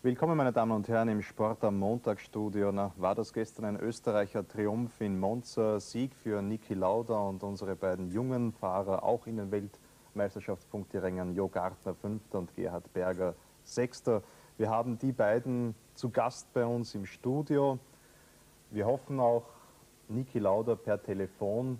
Willkommen, meine Damen und Herren, im Sport am Montagsstudio. Na, war das gestern ein Österreicher Triumph in Monza, Sieg für Niki Lauda und unsere beiden jungen Fahrer, auch in den Weltmeisterschaftspunkterängen, Jo Gartner Fünfter und Gerhard Berger Sechster. Wir haben die beiden zu Gast bei uns im Studio. Wir hoffen auch, Niki Lauda per Telefon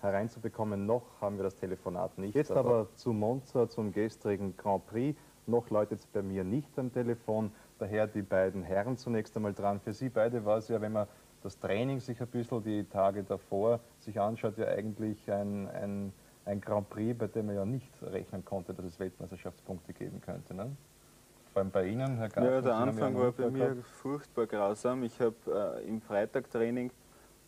hereinzubekommen. Noch haben wir das Telefonat nicht. Jetzt aber zu Monza, zum gestrigen Grand Prix. Noch läutet es bei mir nicht am Telefon, daher die beiden Herren zunächst einmal dran. Für Sie beide war es ja, wenn man das Training sich ein bisschen die Tage davor sich anschaut, ja eigentlich ein, ein, ein Grand Prix, bei dem man ja nicht rechnen konnte, dass es Weltmeisterschaftspunkte geben könnte. Ne? Vor allem bei Ihnen, Herr Garten, Ja, der Anfang war bei mir gehabt. furchtbar grausam. Ich habe äh, im Freitagtraining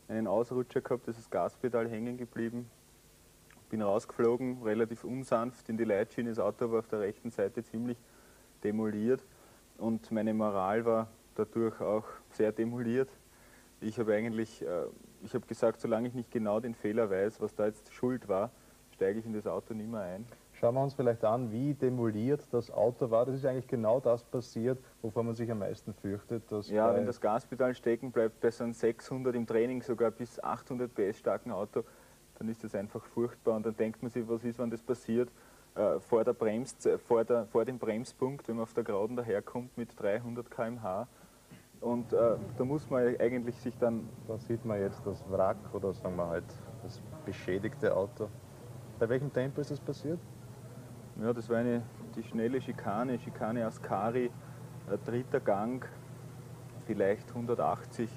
einen Ausrutscher gehabt, das ist das Gaspedal hängen geblieben bin rausgeflogen, relativ unsanft in die Leitschiene. Das Auto war auf der rechten Seite ziemlich demoliert und meine Moral war dadurch auch sehr demoliert. Ich habe eigentlich, äh, ich habe gesagt, solange ich nicht genau den Fehler weiß, was da jetzt Schuld war, steige ich in das Auto nicht mehr ein. Schauen wir uns vielleicht an, wie demoliert das Auto war. Das ist eigentlich genau das passiert, wovor man sich am meisten fürchtet. ja, wenn das Gaspedal stecken bleibt, bei so einem 600 im Training sogar bis 800 PS starken Auto, dann ist das einfach furchtbar und dann denkt man sich, was ist, wenn das passiert, äh, vor, der Brems, vor, der, vor dem Bremspunkt, wenn man auf der Grauden daherkommt mit 300 km/h. Und äh, da muss man eigentlich sich dann... Da sieht man jetzt das Wrack oder sagen wir halt das beschädigte Auto. Bei welchem Tempo ist das passiert? Ja, das war eine, die schnelle Schikane, Schikane Ascari, äh, dritter Gang, vielleicht 180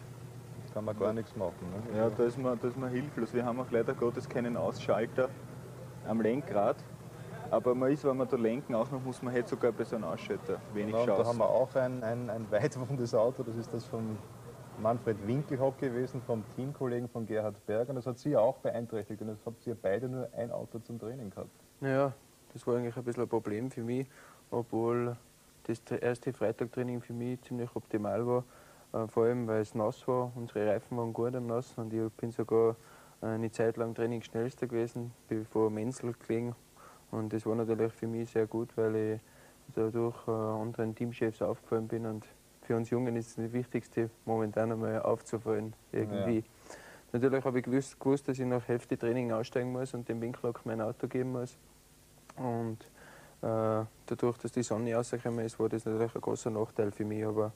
kann man gar nichts machen. Ne? Ja, da ist, man, da ist man hilflos. Wir haben auch leider Gottes keinen Ausschalter am Lenkrad. Aber man ist, wenn man da lenken auch noch muss, man hätte sogar bei so einem Ausschalter wenig genau, Chance. Da haben wir auch ein, ein, ein weitwundes Auto, das ist das von Manfred Winkelhock gewesen, vom Teamkollegen von Gerhard Berger. Und das hat Sie auch beeinträchtigt und das habt ihr beide nur ein Auto zum Training gehabt. Ja, das war eigentlich ein bisschen ein Problem für mich, obwohl das erste Freitagtraining für mich ziemlich optimal war. Äh, vor allem, weil es nass war. Unsere Reifen waren gut am Nass und ich bin sogar eine Zeit lang Training schnellster gewesen, bevor Menzel gelegen. Und das war natürlich für mich sehr gut, weil ich dadurch äh, anderen Teamchefs aufgefallen bin. Und für uns Jungen ist es das Wichtigste, momentan einmal aufzufallen. Irgendwie. Ja. Natürlich habe ich gewusst, gewusst, dass ich nach Hälfte Training aussteigen muss und dem Winklock mein Auto geben muss. Und äh, dadurch, dass die Sonne rausgekommen ist, war das natürlich ein großer Nachteil für mich. Aber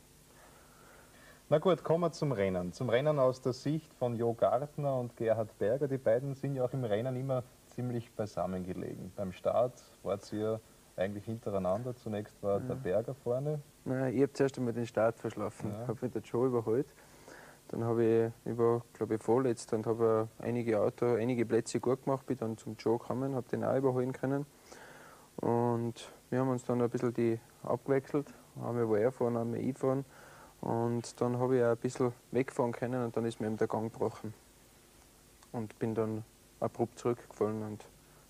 na gut, kommen wir zum Rennen. Zum Rennen aus der Sicht von Jo Gartner und Gerhard Berger. Die beiden sind ja auch im Rennen immer ziemlich beisammen gelegen. Beim Start wart ihr eigentlich hintereinander. Zunächst war ja. der Berger vorne. Nein, ich habe zuerst einmal den Start verschlafen. Ja. habe mit der Joe überholt. Dann habe ich, ich war glaube ich vorletzt und habe einige Auto, einige Plätze gut gemacht, bin dann zum Joe gekommen, habe den auch überholen können. Und wir haben uns dann ein bisschen die abgewechselt. Einmal war er fahren, einmal ich fahren. Und dann habe ich auch ein bisschen wegfahren können und dann ist mir eben der Gang gebrochen. Und bin dann abrupt zurückgefallen und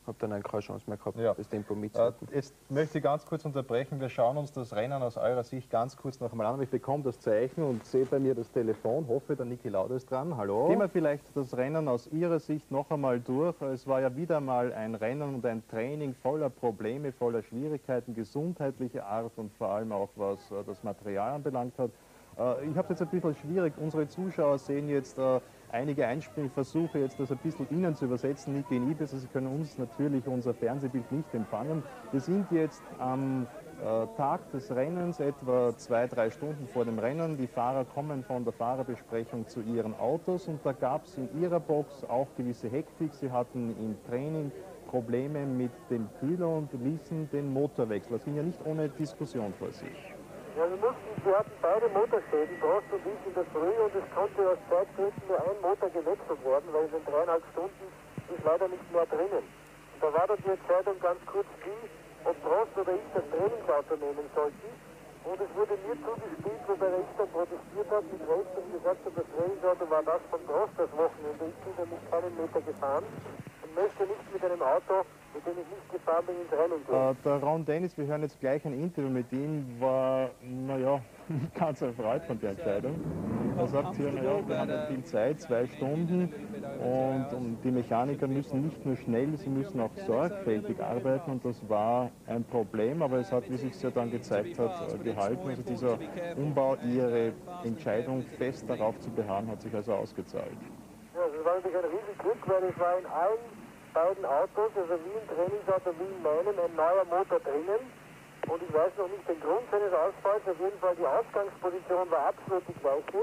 habe dann eigentlich keine Chance mehr gehabt, ja. das Tempo mitzuhalten. Äh, jetzt möchte ich ganz kurz unterbrechen. Wir schauen uns das Rennen aus eurer Sicht ganz kurz noch einmal an. Ich bekomme das Zeichen und sehe bei mir das Telefon. Hoffe, der Niki Lauda ist dran. Hallo. Gehen wir vielleicht das Rennen aus Ihrer Sicht noch einmal durch. Es war ja wieder mal ein Rennen und ein Training voller Probleme, voller Schwierigkeiten, gesundheitlicher Art und vor allem auch was äh, das Material anbelangt hat. Äh, ich habe es jetzt ein bisschen schwierig. Unsere Zuschauer sehen jetzt äh, einige Einspielungen. Ich versuche jetzt das ein bisschen Ihnen zu übersetzen, nicht in Ibis. Sie können uns natürlich unser Fernsehbild nicht empfangen. Wir sind jetzt am äh, Tag des Rennens, etwa zwei, drei Stunden vor dem Rennen. Die Fahrer kommen von der Fahrerbesprechung zu ihren Autos und da gab es in ihrer Box auch gewisse Hektik. Sie hatten im Training Probleme mit dem Kühler und ließen den Motor wechseln. Das ging ja nicht ohne Diskussion vor sich. Ja, wir, mussten, wir hatten beide Motorschäden, Prost und ich in der Früh und es konnte aus Zeitgründen nur ein Motor gewechselt worden, weil in den dreieinhalb Stunden ist leider nicht mehr drinnen. Und da war dann die Entscheidung ganz kurz wie, ob Prost oder ich das Trainingsauto nehmen sollten. Und es wurde mir zugespielt, wo der Recht dann protestiert hat mit Recht und gesagt hat, das Trainingsauto war das von Prost das Wochenende. Ich bin nämlich keinen Meter gefahren möchte nicht mit einem Auto mit dem ich nicht gefahren bin, ins Rennen gehen. Äh, der Ron Dennis, wir hören jetzt gleich ein Interview mit ihm, war, naja, nicht ganz erfreut von der Entscheidung. Er sagt hier, naja, wir haben ja viel Zeit, zwei Stunden und, und die Mechaniker müssen nicht nur schnell, sie müssen auch sorgfältig arbeiten und das war ein Problem, aber es hat, wie sich ja dann gezeigt hat, gehalten. Also dieser Umbau, ihre Entscheidung fest darauf zu beharren, hat sich also ausgezahlt. Ja, das war natürlich ein Riesenglück, weil es war in allen beiden Autos, also wie im Trainingsauto wie in meinem, ein neuer Motor drinnen. Und ich weiß noch nicht den Grund seines Ausfalls. Auf jeden Fall die Ausgangsposition war absolut die gleiche.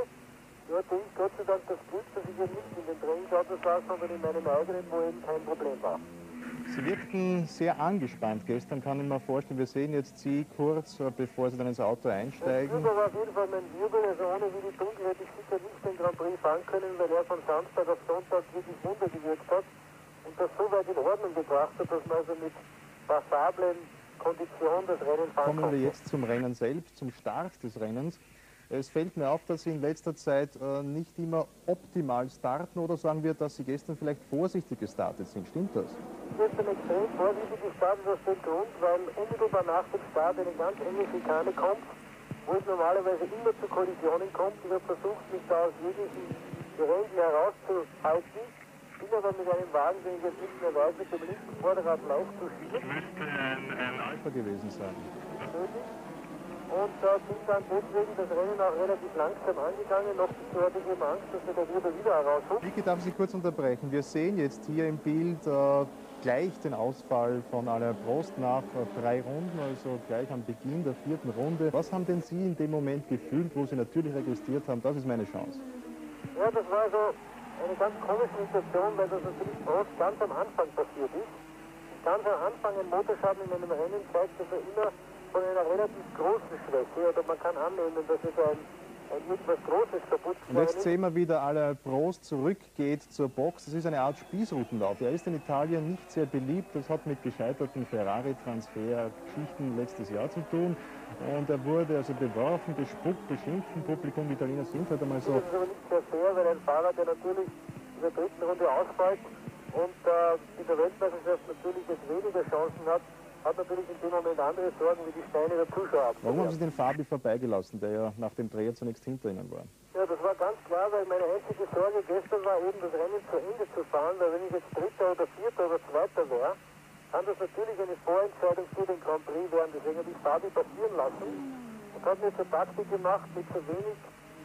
Nur hatte ich Gott sei Dank das Glück, dass ich eben nicht in den Trainingsautos saß, sondern in meinem eigenen, wo eben kein Problem war. Sie wirkten sehr angespannt gestern, kann ich mir vorstellen. Wir sehen jetzt Sie kurz, äh, bevor Sie dann ins Auto einsteigen. Das war auf jeden Fall mein Wirbel, also ohne wie die Dunkel hätte ich sicher nicht den Grand Prix fahren können, weil er von Samstag auf Sonntag wirklich Wunder gewirkt hat und das so weit in Ordnung gebracht hat, dass man also mit passablen Konditionen das Rennen fahren Kommen wir jetzt zum Rennen selbst, zum Start des Rennens. Es fällt mir auf, dass Sie in letzter Zeit äh, nicht immer optimal starten oder sagen wir, dass Sie gestern vielleicht vorsichtig gestartet sind. Stimmt das? Gestern extrem vorsichtig gestartet aus dem Grund, weil unmittelbar nach dem Start eine ganz enge Schikane kommt, wo es normalerweise immer zu Kollisionen kommt. Ich habe versucht, mich da aus jeglichen Geräten herauszuhalten, bin aber mit einem Wagen, den ich jetzt nicht mehr weiß, mit dem linken Vorderrad leicht zu schieben. Müsste ein, ein Alpha gewesen sein. Und äh, bin dann deswegen das Rennen auch relativ langsam angegangen. Noch dazu hatte ich eben Angst, dass mir der Wirbel wieder herausholt. Vicky, darf ich Sie kurz unterbrechen? Wir sehen jetzt hier im Bild äh, gleich den Ausfall von einer Prost nach äh, drei Runden, also gleich am Beginn der vierten Runde. Was haben denn Sie in dem Moment gefühlt, wo Sie natürlich registriert haben, das ist meine Chance? Ja, das war so eine ganz komische Situation, weil das natürlich Prost ganz am Anfang passiert ist. Ganz am Anfang ein Motorschaden in einem Rennen zeigt, dass er immer von einer relativ großen Schwäche oder man kann annehmen, dass es ein, Und jetzt sehen wir wieder, alle Prost zurückgeht zur Box. Das ist eine Art Spießrutenlauf. Er ist in Italien nicht sehr beliebt. Das hat mit gescheiterten Ferrari-Transfer-Geschichten letztes Jahr zu tun. Und er wurde also beworfen, bespuckt, beschimpft im Publikum. Die Italiener sind halt einmal so. Das ist aber nicht sehr fair, weil ein Fahrer, der natürlich in der dritten Runde ausfällt und äh, in der Weltmeisterschaft natürlich jetzt weniger Chancen hat, hat natürlich in dem Moment andere Sorgen wie die Steine der Zuschauer Warum haben Sie den Fabi vorbeigelassen, der ja nach dem Dreher zunächst hinter Ihnen war? Ja, das war ganz klar, weil meine einzige Sorge gestern war eben das Rennen zu Ende zu fahren, weil wenn ich jetzt Dritter oder Vierter oder Zweiter wäre, kann das natürlich eine Vorentscheidung für den Grand Prix werden. Deswegen habe ich Fabi passieren lassen und habe mir zur Taktik gemacht, mit so wenig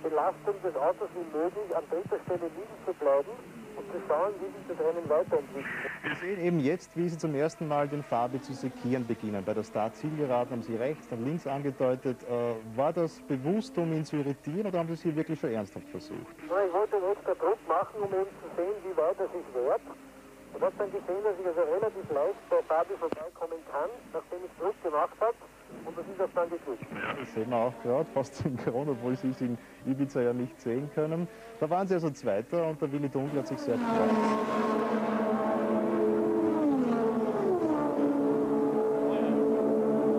Belastung des Autos wie möglich an dritter Stelle liegen zu bleiben und zu schauen, wie sich das Rennen weiterentwickelt. Wir sehen eben jetzt, wie Sie zum ersten Mal den Fabi zu sekieren beginnen. Bei der Start-Zielgeraden haben Sie rechts, dann links angedeutet. Äh, war das bewusst, um ihn zu irritieren oder haben Sie es hier wirklich schon ernsthaft versucht? Ja, ich wollte einen extra Druck machen, um eben zu sehen, wie weit er sich wehrt. Und habe dann gesehen, dass ich also relativ leicht bei Fabi vorbeikommen kann, nachdem ich Druck gemacht habe. Und das ist auch dann geglückt. Ja, das sehen wir auch gerade, fast synchron, obwohl Sie es in Ibiza ja nicht sehen können. Da waren Sie also Zweiter und der Willi Dunkel hat sich sehr gefreut.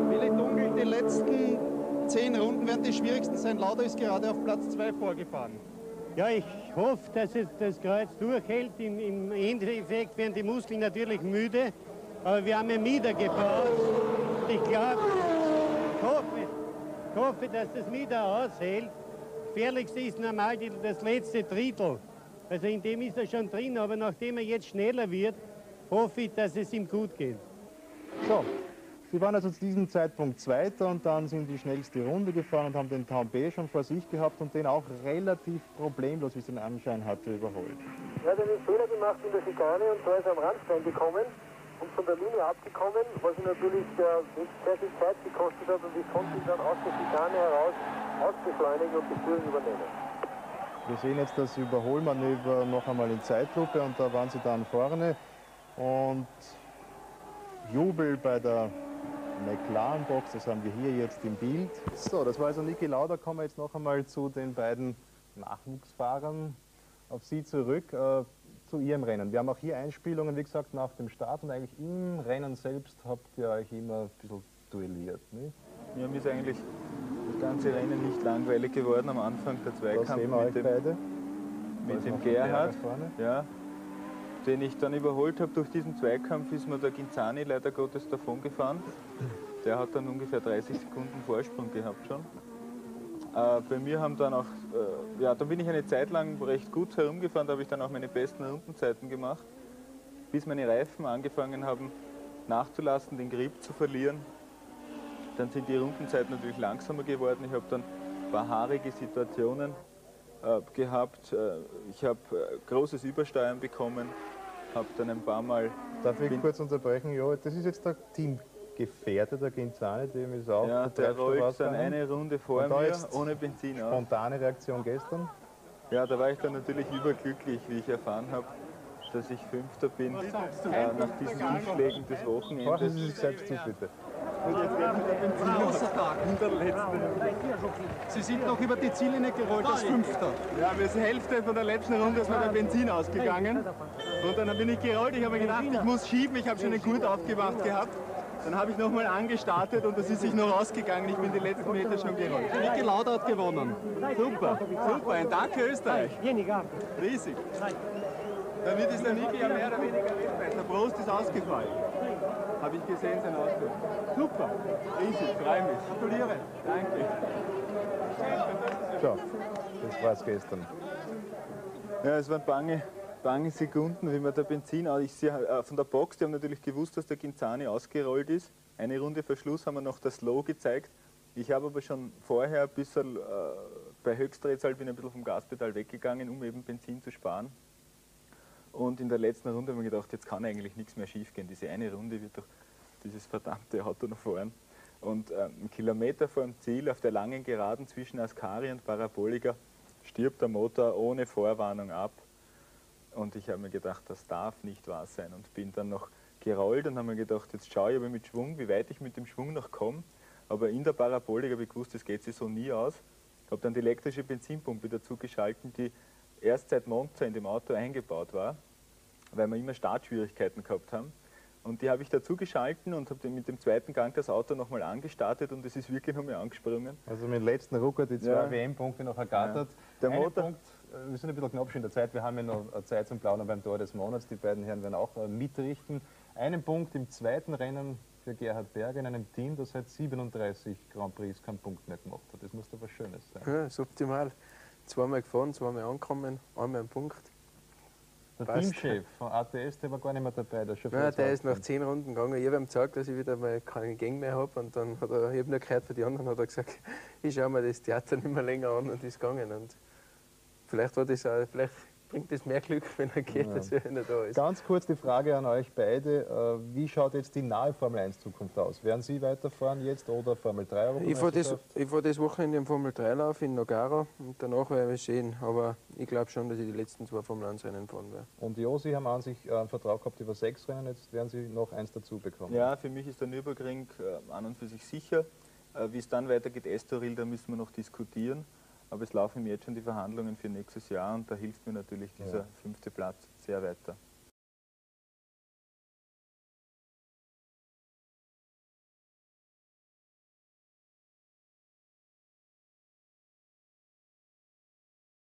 Willi Dunkel, die letzten zehn Runden werden die schwierigsten sein. Lauda ist gerade auf Platz 2 vorgefahren. Ja, ich hoffe, dass es das Kreuz durchhält. Im, Im Endeffekt werden die Muskeln natürlich müde, aber wir haben ja Mieder gebaut. Und ich glaube, ich hoffe, ich hoffe, dass das Mieder aushält. Gefährlichste ist normal das letzte Drittel. Also in dem ist er schon drin, aber nachdem er jetzt schneller wird, hoffe ich, dass es ihm gut geht. So, Sie waren also zu diesem Zeitpunkt Zweiter und dann sind die schnellste Runde gefahren und haben den Town B schon vor sich gehabt und den auch relativ problemlos, wie es den Anschein hatte, überholt. Er hat einen Fehler gemacht in der Schikane und zwar ist er am Randstein gekommen und von der Linie abgekommen, was ihm natürlich äh, sehr viel Zeit gekostet hat und ich konnte ihn dann aus der Schikane heraus ausbeschleunigen und die Führung übernehmen. Wir sehen jetzt das Überholmanöver noch einmal in Zeitlupe und da waren sie dann vorne und Jubel bei der McLaren-Box, das haben wir hier jetzt im Bild. So, das war also Niki Lauda. Kommen wir jetzt noch einmal zu den beiden Nachwuchsfahrern auf Sie zurück, äh, zu Ihrem Rennen. Wir haben auch hier Einspielungen, wie gesagt, nach dem Start und eigentlich im Rennen selbst habt ihr euch immer ein bisschen duelliert. Nicht? Mir ist eigentlich das ganze Rennen nicht langweilig geworden am Anfang der Zweikampf mit dem, beide. Mit dem Gerhard. Ja, den ich dann überholt habe durch diesen Zweikampf, ist mir der Ginzani leider Gottes davon gefahren. Der hat dann ungefähr 30 Sekunden Vorsprung gehabt schon. Äh, bei mir haben dann auch, äh, ja, da bin ich eine Zeit lang recht gut herumgefahren, da habe ich dann auch meine besten Rundenzeiten gemacht, bis meine Reifen angefangen haben nachzulassen, den Grip zu verlieren. Dann sind die Rundenzeiten natürlich langsamer geworden. Ich habe dann ein paar haarige Situationen äh, gehabt. Äh, ich habe äh, großes Übersteuern bekommen, habe dann ein paar Mal... Darf ich kurz unterbrechen? Ja, das ist jetzt der Teamgefährte, der Genzane, dem ist auch ja, der, der rollt dann eine Runde vor mir ohne Benzin auf. Spontane Reaktion gestern? Ja, da war ich dann natürlich überglücklich, wie ich erfahren habe, dass ich Fünfter bin äh, nach diesen Umschlägen des Wochenendes. Horchen Sie sich selbst zu, bitte. Sie sind noch über die Ziellinie gerollt als Fünfter. Ja, ist die Hälfte von der letzten Runde ist mir der Benzin ausgegangen. Und dann bin ich gerollt. Ich habe mir gedacht, ich muss schieben. Ich habe schon einen Gurt aufgemacht gehabt. Dann habe ich nochmal angestartet und das ist sich noch ausgegangen. Ich bin die letzten Meter schon gerollt. Niki Lauda hat gewonnen. Super, super. Ein Danke Österreich. Riesig. Damit ist der Niki ja mehr oder weniger Weltmeister. Prost ist ausgefallen. Habe ich gesehen, sein Auto. Super, riesig, freue mich. Gratuliere. Danke. So, das war es gestern. Ja, es waren bange, bange Sekunden, wie man der Benzin, ich sehe äh, von der Box, die haben natürlich gewusst, dass der Ginzani ausgerollt ist. Eine Runde vor Schluss haben wir noch das Low gezeigt. Ich habe aber schon vorher ein bisschen, äh, bei Höchstdrehzahl bin ein bisschen vom Gaspedal weggegangen, um eben Benzin zu sparen. Und in der letzten Runde habe ich mir gedacht, jetzt kann eigentlich nichts mehr schief gehen. Diese eine Runde wird doch dieses verdammte Auto noch fahren. Und äh, einen Kilometer vor dem Ziel, auf der langen Geraden zwischen Ascari und Parabolika, stirbt der Motor ohne Vorwarnung ab. Und ich habe mir gedacht, das darf nicht wahr sein. Und bin dann noch gerollt und habe mir gedacht, jetzt schaue ich aber mit Schwung, wie weit ich mit dem Schwung noch komme. Aber in der Parabolika habe ich gewusst, das geht sich so nie aus. Habe dann die elektrische Benzinpumpe dazu geschalten, die erst seit Monza in dem Auto eingebaut war, weil wir immer Startschwierigkeiten gehabt haben. Und die habe ich dazu geschalten und habe mit dem zweiten Gang das Auto nochmal angestartet und es ist wirklich nochmal angesprungen. Also mit dem letzten Rucker die zwei ja. WM-Punkte noch ergattert. Ja. Der Motor, Punkt, wir sind ein bisschen knapp schon in der Zeit, wir haben ja noch Zeit zum Plaudern beim Tor des Monats. Die beiden Herren werden auch äh, mitrichten. Einen Punkt im zweiten Rennen für Gerhard Berger in einem Team, das seit 37 Grand Prix keinen Punkt mehr gemacht hat. Das muss doch was Schönes sein. Ja, ist optimal zweimal gefahren, zweimal angekommen, einmal ein Punkt. Der Passt. Teamchef von ATS, der war gar nicht mehr dabei, der Chauffeur. Nein, der ist nach zehn Runden gegangen. Ich habe ihm gesagt, dass ich wieder mal keine Gang mehr habe. Und dann hat er, ich habe nur gehört von den anderen, hat er gesagt, ich schaue mir das Theater nicht mehr länger an und ist gegangen. Und vielleicht war das auch, vielleicht bringt es mehr Glück, wenn er geht, ja. als wenn er da ist. Ganz kurz die Frage an euch beide. Äh, wie schaut jetzt die nahe Formel 1 Zukunft aus? Werden Sie weiterfahren jetzt oder Formel 3 Ich fahre das, fahr das Wochenende im Formel 3 Lauf in Nogara und danach werden wir sehen. Aber ich glaube schon, dass ich die letzten zwei Formel 1 Rennen fahren werde. Und Jo, Sie haben an sich einen Vertrag gehabt über sechs Rennen, jetzt werden Sie noch eins dazu bekommen. Ja, für mich ist der Nürburgring äh, an und für sich sicher. Äh, wie es dann weitergeht, Estoril, da müssen wir noch diskutieren. Aber es laufen mir jetzt schon die Verhandlungen für nächstes Jahr und da hilft mir natürlich dieser ja. fünfte Platz sehr weiter.